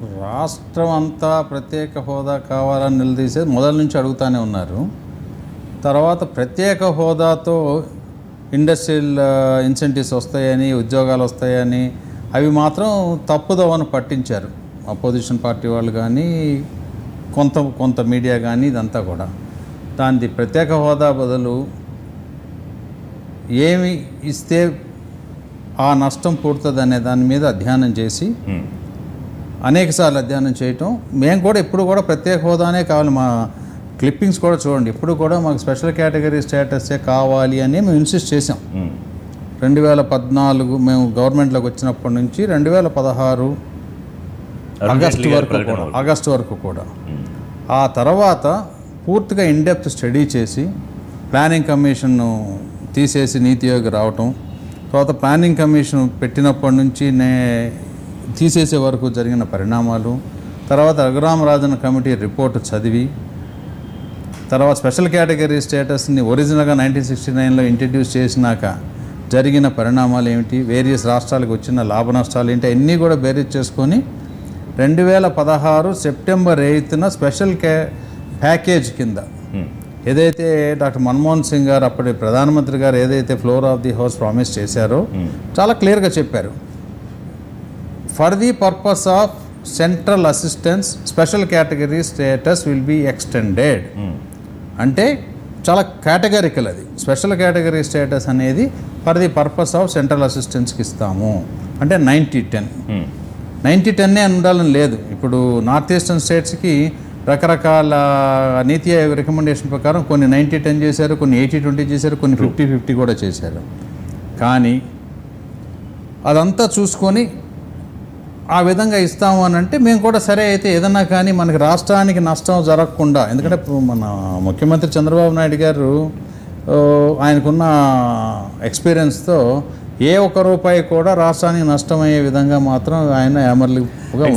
రాష్ట్రం అంతా ప్రత్యేక హోదా కావాలని నిలదీసేది మొదల నుంచి అడుగుతానే ఉన్నారు. తర్వాత ప్రత్యేక హోదాతో ఇండస్ట్రియల్ ఇన్సెంటివ్స్ వస్తాయని ఉద్యోగాలు వస్తాయని అవి మాత్రం తప్పుదోవని పట్టించారు. అపోజిషన్ పార్టీ వాళ్ళు కానీ కొంత కొంత మీడియా కానీ ఇదంతా కూడా. దానికి ప్రత్యేక హోదా బదులు ఏమి ఇస్తే ఆ నష్టం పూడుతుంది అనే దాని మీద అధ్యయనం చేసి అనేకసార్లు అధ్యయనం చేయటం మేము కూడా ఇప్పుడు కూడా ప్రత్యేక హోదానే కావాలి మా క్లిప్పింగ్స్ కూడా చూడండి ఇప్పుడు కూడా మాకు స్పెషల్ కేటగిరీ స్టేటసే కావాలి అని మేము ఇన్సిస్ట్ చేసాం. రెండు వేల పద్నాలుగు మేము గవర్నమెంట్లోకి వచ్చినప్పటి నుంచి రెండు వేల పదహారు ఆగస్టు వరకు కూడా. ఆగస్టు వరకు కూడా. ఆ తర్వాత పూర్తిగా ఇన్డెప్త్ స్టడీ చేసి ప్లానింగ్ కమిషన్ను తీసేసి నీతి ఆయోగ్ రావటం తర్వాత ప్లానింగ్ కమిషన్ పెట్టినప్పటి నుంచి నే తీసేసే వరకు జరిగిన పరిణామాలు తర్వాత రఘురామరాజన్ కమిటీ రిపోర్ట్ చదివి తర్వాత స్పెషల్ కేటగిరీ స్టేటస్ని ఒరిజినల్గా నైన్టీన్ సిక్స్టీ నైన్లో ఇంట్రడ్యూస్ చేసినాక జరిగిన పరిణామాలు ఏమిటి వేరియస్ రాష్ట్రాలకు వచ్చిన లాభ నష్టాలు ఏంటి అన్నీ కూడా బేరీజ్ చేసుకొని రెండు వేల పదహారు సెప్టెంబర్ ఎయిత్న స్పెషల్ కే ప్యాకేజ్ కింద. ఏదైతే డాక్టర్ మన్మోహన్ సింగ్ గారు అప్పటి ప్రధానమంత్రి గారు ఏదైతే floor of the house promise చేశారో. చాలా క్లియర్గా చెప్పారు for the purpose of central assistance special category status will be extended. అంటే చాలా కేటగరికల్ అది. స్పెషల్ కేటగిరీ స్టేటస్ అనేది for the purpose of central అసిస్టెన్స్కి ఇస్తాము. అంటే నైంటీ టెన్. నైంటీ టెన్నే ఉండాలని లేదు. ఇప్పుడు నార్త్ ఈస్టర్న్ స్టేట్స్కి రకరకాల నీతి ఆయోగ్ రికమెండేషన్ ప్రకారం కొన్ని నైంటీ టెన్ చేశారు కొన్ని ఎయిటీ ట్వంటీ చేశారు కొన్ని ఫిఫ్టీ ఫిఫ్టీ కూడా చేశారు. కానీ అదంతా చూసుకొని ఆ విధంగా ఇస్తాము అని అంటే మేము కూడా సరే అయితే ఏదన్నా కానీ మనకి రాష్ట్రానికి నష్టం జరగకుండా ఎందుకంటే ఇప్పుడు మన ముఖ్యమంత్రి చంద్రబాబు నాయుడు గారు ఆయనకున్న ఎక్స్పీరియన్స్తో ఏ ఒక్క రూపాయి కూడా రాష్ట్రానికి నష్టమయ్యే విధంగా మాత్రం ఆయన ఎమర్లుగా